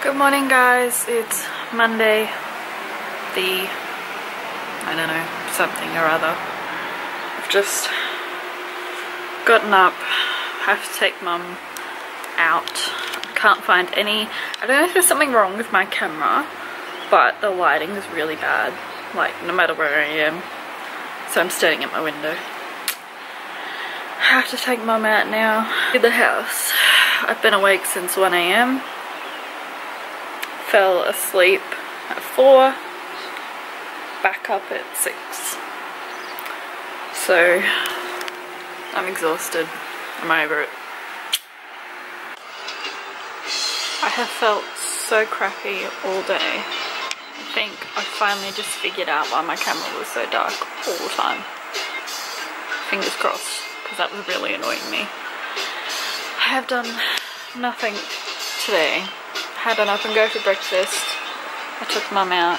Good morning guys, it's Monday, the, I don't know, something or other. I've just gotten up, have to take mum out. Can't find any, I don't know if there's something wrong with my camera, but the lighting is really bad, like no matter where I am. So I'm standing at my window. I have to take mum out now to the house. I've been awake since 1am. Fell asleep at 4. Back up at 6. So I'm exhausted. I'm over it. I have felt so crappy all day. I think I finally just figured out why my camera was so dark all the time. Fingers crossed, because that was really annoying me. I have done nothing today. I had an up and go for breakfast. I took mum out,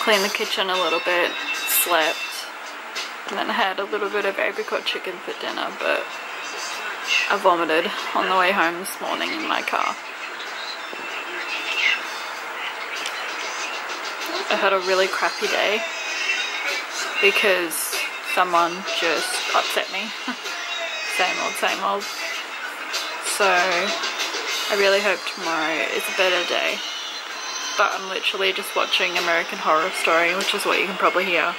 cleaned the kitchen a little bit, slept, and then had a little bit of apricot chicken for dinner, but I vomited on the way home this morning in my car. I had a really crappy day because someone just upset me. same old, same old. So I really hope tomorrow is a better day. But I'm literally just watching American Horror Story, which is what you can probably hear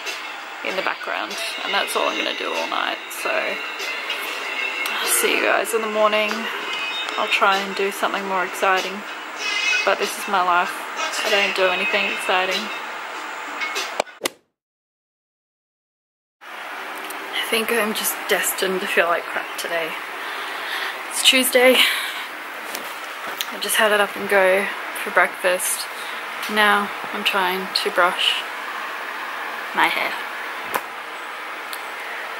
in the background. And that's all I'm going to do all night. So I'll see you guys in the morning. I'll try and do something more exciting. But this is my life. I don't do anything exciting. I think I'm just destined to feel like crap today. It's Tuesday. I just had it up and go for breakfast. Now I'm trying to brush my hair.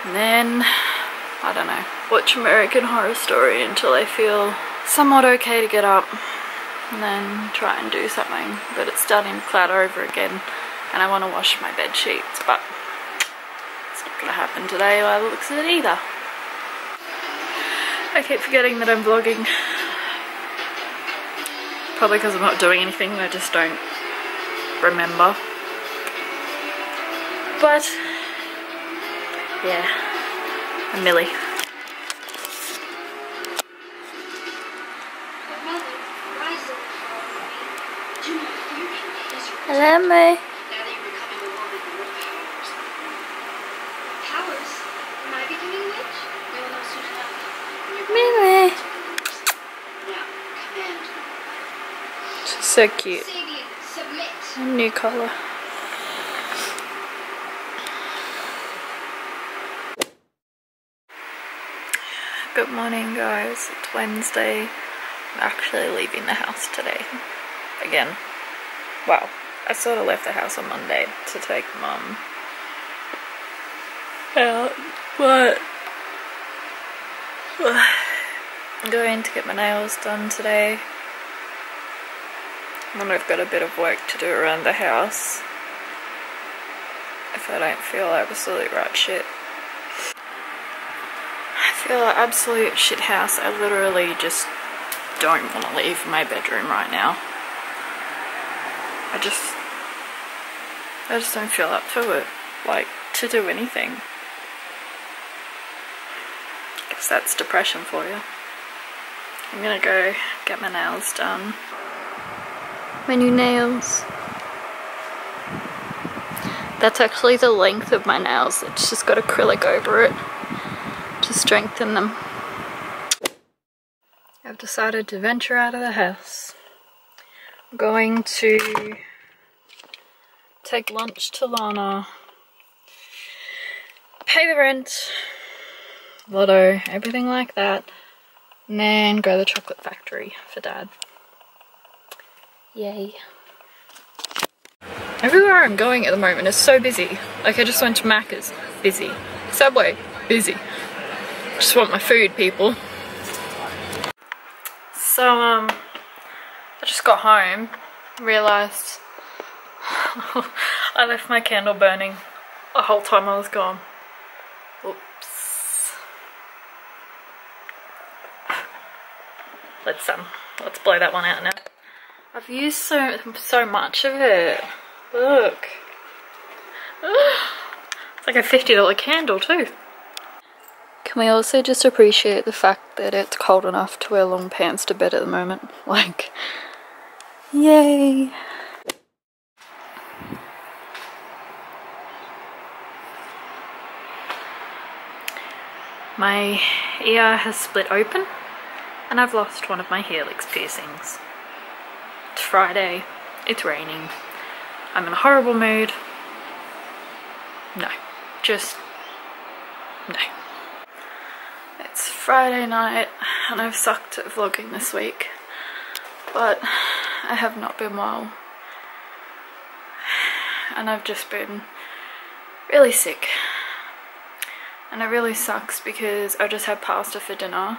And then, I don't know, watch American Horror Story until I feel somewhat okay to get up and then try and do something but it's starting to cloud over again and I want to wash my bed sheets but it's not going to happen today by the looks of it either. I keep forgetting that I'm vlogging probably because I'm not doing anything I just don't remember but yeah I'm Millie. Hello, May. So cute. A new color. Good morning guys, it's Wednesday. I'm actually leaving the house today. Again. Wow. I sort of left the house on Monday to take mum out, but I'm going to get my nails done today. And I've got a bit of work to do around the house if I don't feel absolute right shit. I feel like absolute shit house. I literally just don't want to leave my bedroom right now. I just I just don't feel up to it, like, to do anything. Guess that's depression for you. I'm gonna go get my nails done. My new nails. That's actually the length of my nails. It's just got acrylic over it to strengthen them. I've decided to venture out of the house. I'm going to take lunch to Lana, pay the rent, lotto, everything like that, and then go to the chocolate factory for dad. Yay. Everywhere I'm going at the moment is so busy. Like I just went to Macca's, busy. Subway, busy. Just want my food, people. So, um, I just got home, realised I left my candle burning the whole time I was gone. Oops. Let's um let's blow that one out now. I've used so so much of it. Look. It's like a $50 candle too. Can we also just appreciate the fact that it's cold enough to wear long pants to bed at the moment? Like, yay! My ear has split open and I've lost one of my helix piercings. Friday, it's raining, I'm in a horrible mood. No, just no. It's Friday night and I've sucked at vlogging this week, but I have not been well. And I've just been really sick. And it really sucks because I just had pasta for dinner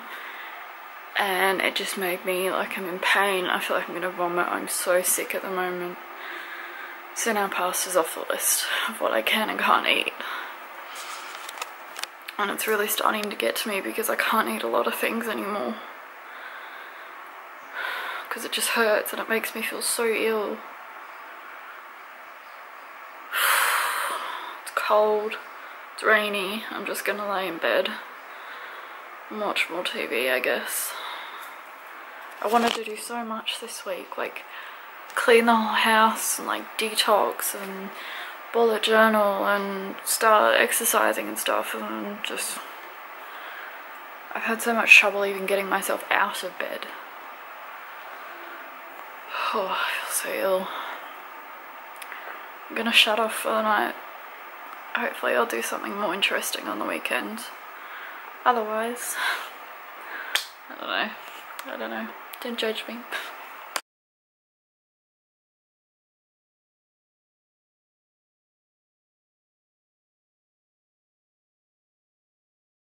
and it just made me like I'm in pain. I feel like I'm gonna vomit. I'm so sick at the moment. So now pasta's off the list of what I can and can't eat. And it's really starting to get to me because I can't eat a lot of things anymore. Because it just hurts and it makes me feel so ill. It's cold, it's rainy, I'm just gonna lay in bed and watch more TV I guess. I wanted to do so much this week, like clean the whole house and like detox and bullet journal and start exercising and stuff and just I've had so much trouble even getting myself out of bed. Oh, I feel so ill. I'm gonna shut off for the night. Hopefully I'll do something more interesting on the weekend. Otherwise, I don't know. I don't know. Don't judge me.